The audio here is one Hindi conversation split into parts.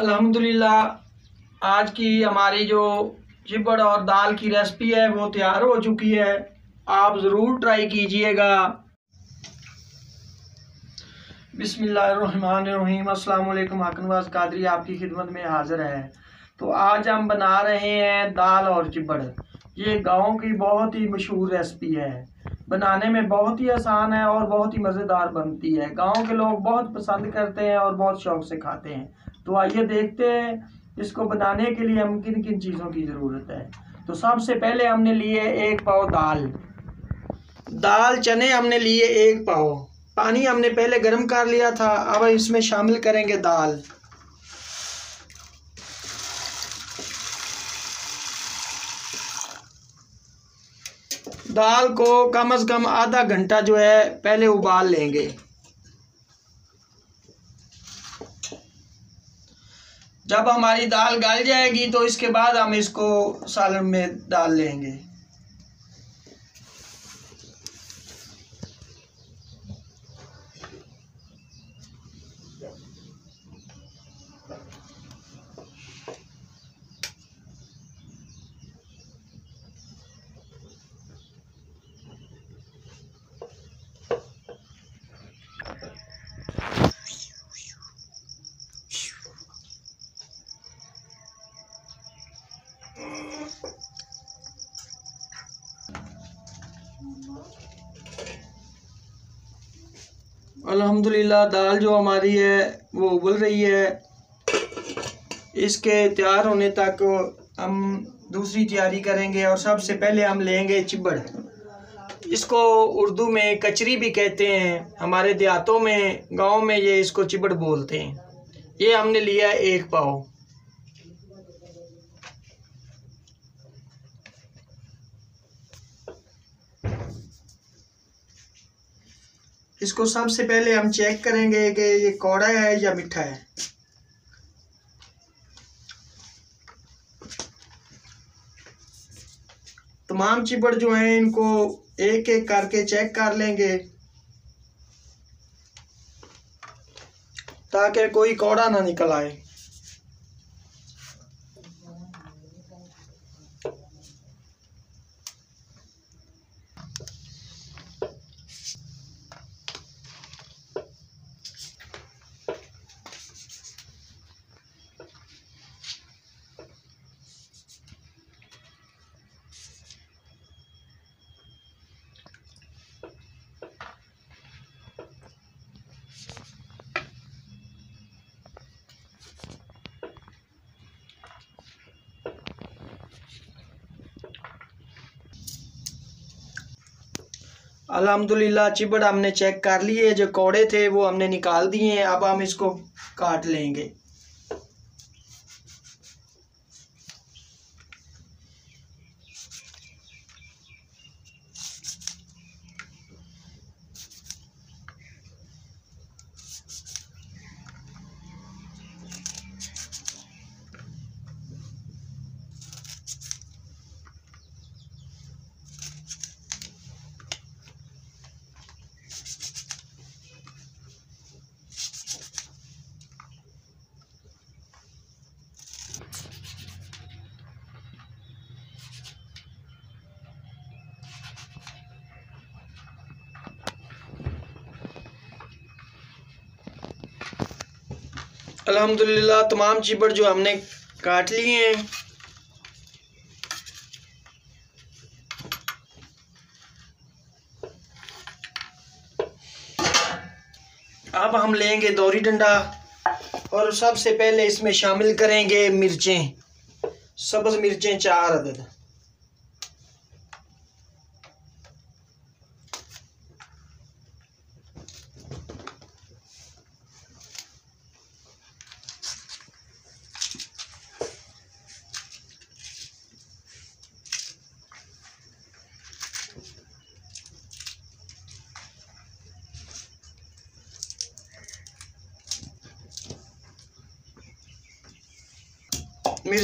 अल्हम्दुलिल्लाह, आज की हमारी जो चिपड़ और दाल की रेसिपी है, वो तैयार हो चुकी है। आप ज़रूर ट्राई कीजिएगा। बिसमीम अल्लाम हकनवाज कादरी आपकी खिदमत में हाज़िर है। तो आज हम बना रहे हैं दाल और चिपड़ ये गाँव की बहुत ही मशहूर रेसिपी है। बनाने में बहुत ही आसान है और बहुत ही मज़ेदार बनती है। गाँव के लोग बहुत पसंद करते हैं और बहुत शौक से खाते हैं। तो आइए देखते हैं, इसको बनाने के लिए हम किन किन चीज़ों की ज़रूरत है। तो सबसे पहले हमने लिए एक पाव दाल। दाल, चने हमने लिए एक पाव। पानी हमने पहले गर्म कर लिया था, अब इसमें शामिल करेंगे दाल। दाल को कम से कम आधा घंटा जो है, पहले उबाल लेंगे। जब हमारी दाल गल जाएगी तो इसके बाद हम इसको सालन में डाल लेंगे। अल्हम्दुलिल्लाह, दाल जो हमारी है, वो उबल रही है। इसके तैयार होने तक हम दूसरी तैयारी करेंगे और सबसे पहले हम लेंगे चिबड़ इसको उर्दू में कचरी भी कहते हैं। हमारे देहातों में, गाँव में ये इसको चिबड़ बोलते हैं। ये हमने लिया एक पाव। इसको सबसे पहले हम चेक करेंगे कि ये कौड़ा है या मीठा है। तमाम चिपड़ जो हैं, इनको एक एक करके चेक कर लेंगे। ताकि कोई कौड़ा ना निकल आए। अल्हम्दुलिल्लाह चिबड़ हमने चेक कर लिए, जो कौड़े थे, वो हमने निकाल दिए हैं। अब हम इसको काट लेंगे। अल्हम्दुलिल्लाह, तमाम चिबड़ जो हमने काट लिए हैं। अब हम लेंगे दौरी डंडा और सबसे पहले इसमें शामिल करेंगे मिर्चें। सब्ज़ मिर्चें चार अदद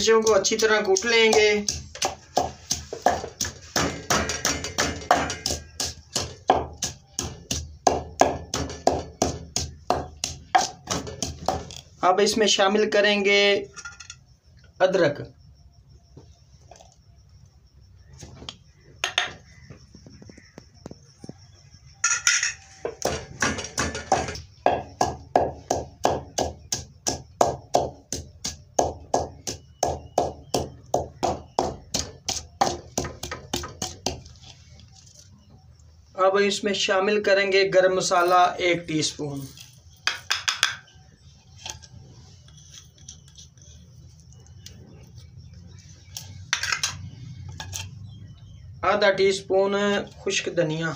मिर्चों को अच्छी तरह कूट लेंगे। अब इसमें शामिल करेंगे अदरक। अब इसमें शामिल करेंगे गरम मसाला एक टीस्पून। आधा टीस्पून खुश्क धनिया।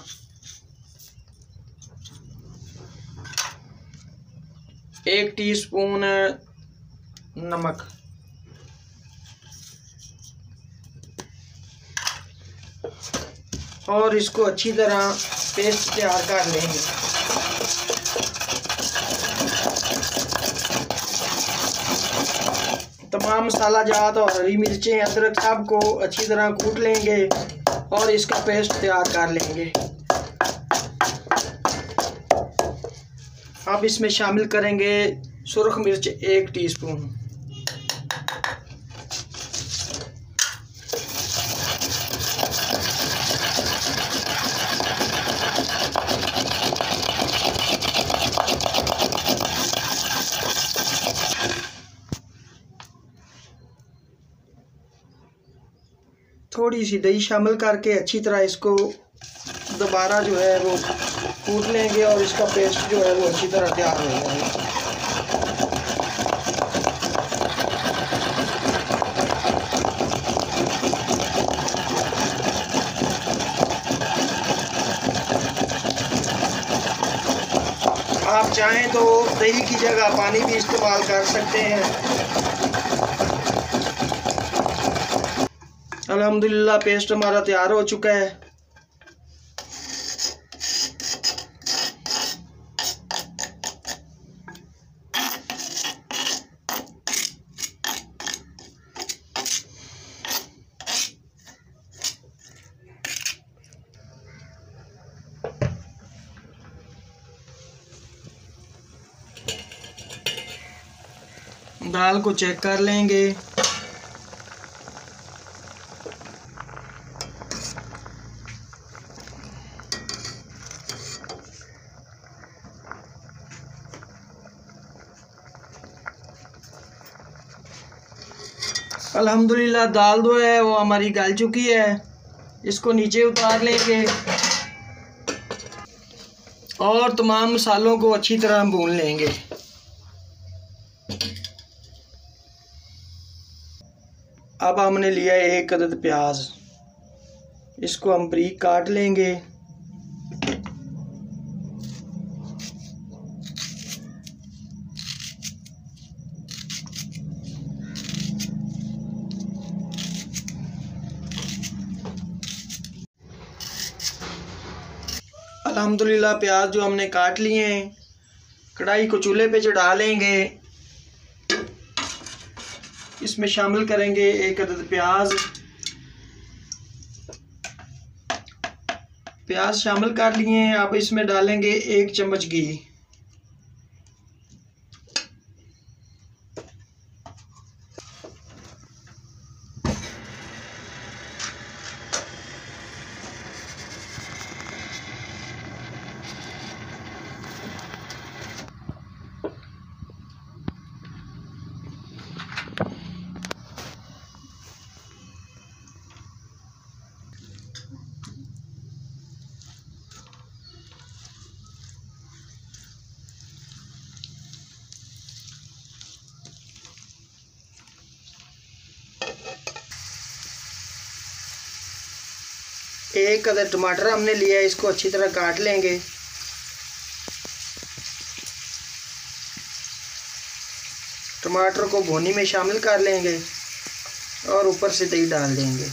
एक टीस्पून नमक। और इसको अच्छी तरह पेस्ट तैयार कर लेंगे तमाम मसाला जात और हरी मिर्चें, अदरक सबको अच्छी तरह कूट लेंगे और इसका पेस्ट तैयार कर लेंगे। अब इसमें शामिल करेंगे सुरख मिर्च एक टीस्पून। थोड़ी सी दही शामिल करके अच्छी तरह इसको दोबारा जो है वो कूट लेंगे और इसका पेस्ट जो है वो अच्छी तरह तैयार हो जाएगा। आप चाहें तो दही की जगह पानी भी इस्तेमाल कर सकते हैं। अल्हम्दुलिल्लाह पेस्ट हमारा तैयार हो चुका है। दाल को चेक कर लेंगे। अल्हम्दुलिल्लाह, दाल दो है, वो हमारी गल चुकी है। इसको नीचे उतार लेंगे। और तमाम मसालों को अच्छी तरह हम भून लेंगे। अब हमने लिया एक अदद प्याज। इसको हम ब्रीक काट लेंगे। अल्हम्दुलिल्लाह, प्याज जो हमने काट लिए हैं, कढ़ाई को चूल्हे पे चढ़ा लेंगे। इसमें शामिल करेंगे एक अदद प्याज। प्याज शामिल कर लिए हैं, अब इसमें डालेंगे एक चम्मच घी। एक अदर टमाटर हमने लिया है, इसको अच्छी तरह काट लेंगे। टमाटर को भोनी में शामिल कर लेंगे और ऊपर से दही डाल देंगे।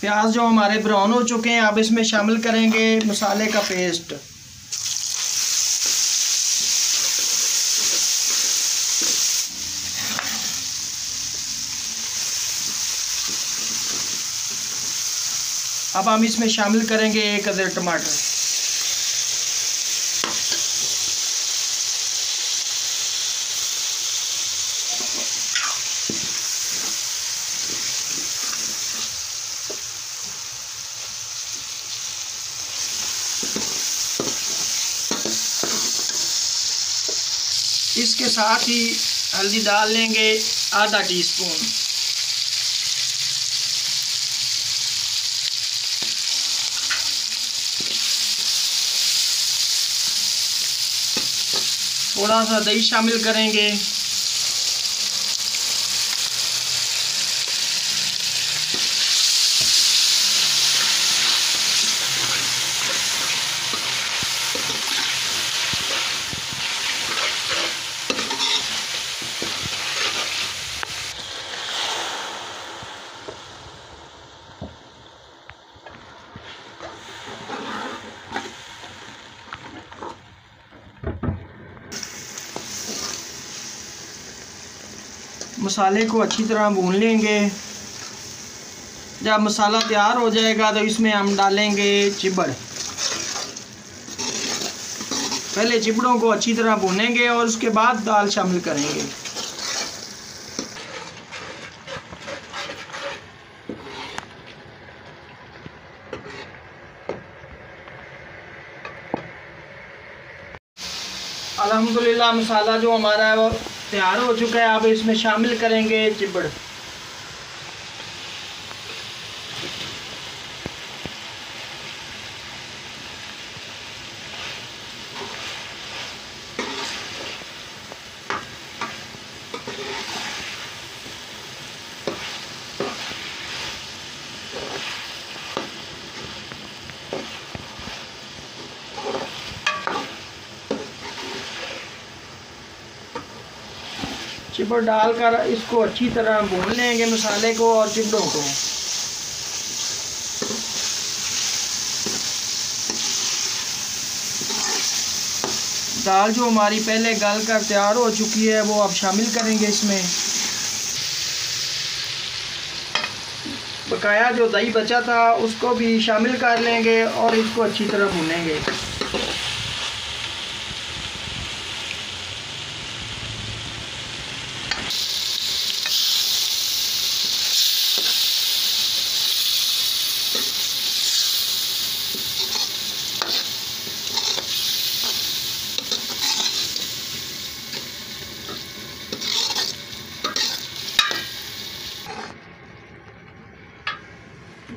प्याज जो हमारे ब्राउन हो चुके हैं, अब इसमें शामिल करेंगे मसाले का पेस्ट। अब हम इसमें शामिल करेंगे एक अदर टमाटर। इसके साथ ही हल्दी डाल लेंगे आधा टीस्पून। थोड़ा सा दही शामिल करेंगे। मसाले को अच्छी तरह भून लेंगे। जब मसाला तैयार हो जाएगा तो इसमें हम डालेंगे चिबड़ पहले चिबड़ों को अच्छी तरह भूनेंगे और उसके बाद दाल शामिल करेंगे। अल्हम्दुलिल्लाह, मसाला जो हमारा है वो तैयार हो चुका है आप इसमें शामिल करेंगे चिबड़ चिपड़ डालकर इसको अच्छी तरह भून लेंगे मसाले को और चिपड़ों को। दाल जो हमारी पहले गल कर तैयार हो चुकी है, वो अब शामिल करेंगे इसमें। बकाया जो दही बचा था, उसको भी शामिल कर लेंगे और इसको अच्छी तरह भूनेंगे।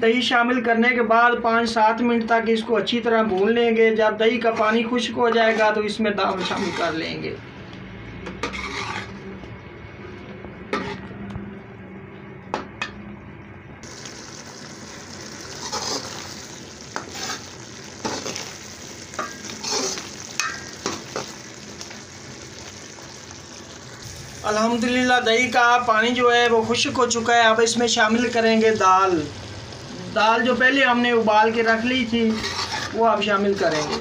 दही शामिल करने के बाद पाँच सात मिनट तक इसको अच्छी तरह भून लेंगे। जब दही का पानी खुश्क हो जाएगा तो इसमें दाल शामिल कर लेंगे। अल्हम्दुलिल्लाह, दही का पानी जो है वो खुश्क हो चुका है। अब इसमें शामिल करेंगे दाल। दाल जो पहले हमने उबाल के रख ली थी, वो आप शामिल करेंगे।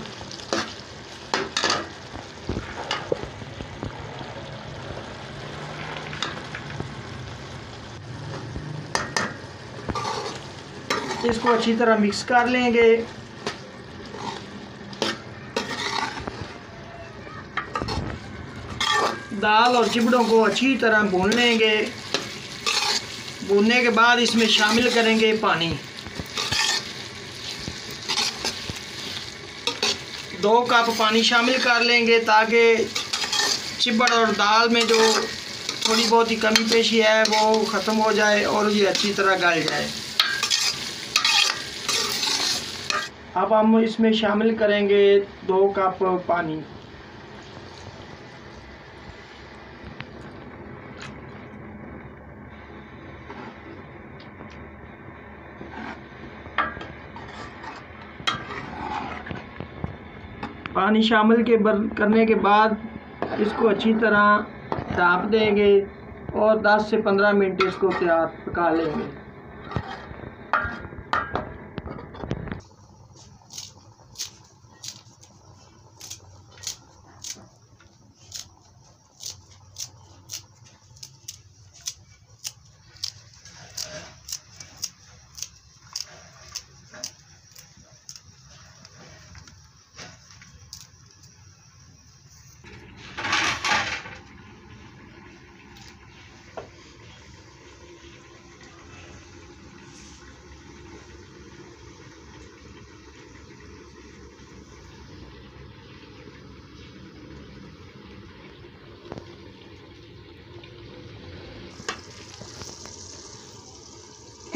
इसको अच्छी तरह मिक्स कर लेंगे। दाल और चिबड़ों को अच्छी तरह भून लेंगे। भूनने के बाद इसमें शामिल करेंगे पानी। दो कप पानी शामिल कर लेंगे ताकि चिबड़ और दाल में जो थोड़ी बहुत ही कमी पेशी है, वो ख़त्म हो जाए और ये अच्छी तरह गल जाए। अब हम इसमें शामिल करेंगे दो कप पानी। पानी शामिल के बर करने के बाद इसको अच्छी तरह ताप देंगे और 10 से 15 मिनट इसको तैयार पका लेंगे।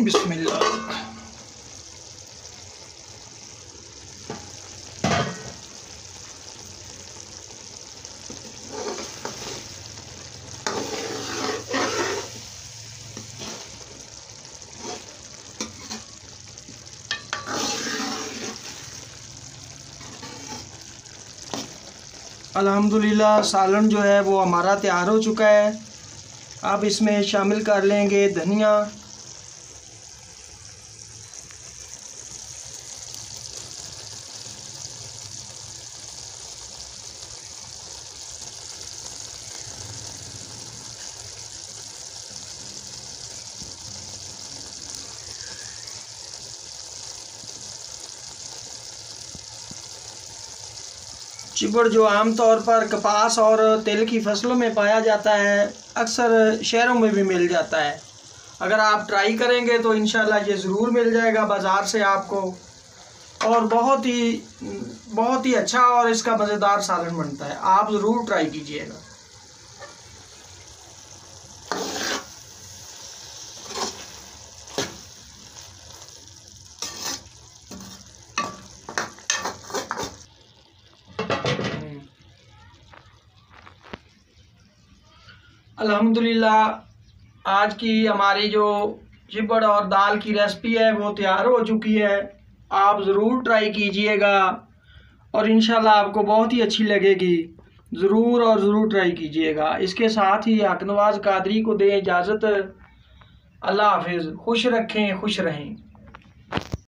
बिस्मिल्लाह अल्हम्दुलिल्लाह, सालन जो है वो हमारा तैयार हो चुका है। अब इसमें शामिल कर लेंगे धनिया। चिबड़ जो आमतौर पर कपास और तेल की फ़सलों में पाया जाता है, अक्सर शहरों में भी मिल जाता है। अगर आप ट्राई करेंगे तो इन ये ज़रूर मिल जाएगा बाज़ार से आपको। और बहुत ही बहुत ही अच्छा और इसका मज़ेदार सालन बनता है। आप ज़रूर ट्राई कीजिएगा। अल्हम्दुलिल्लाह, आज की हमारी जो चिबड़ और दाल की रेसिपी है, वो तैयार हो चुकी है। आप ज़रूर ट्राई कीजिएगा और इन आपको बहुत ही अच्छी लगेगी। ज़रूर और ज़रूर ट्राई कीजिएगा। इसके साथ ही हकनवाज कादरी को दें इजाज़त। अल्लाह हाफिज़। खुश रखें, खुश रहें।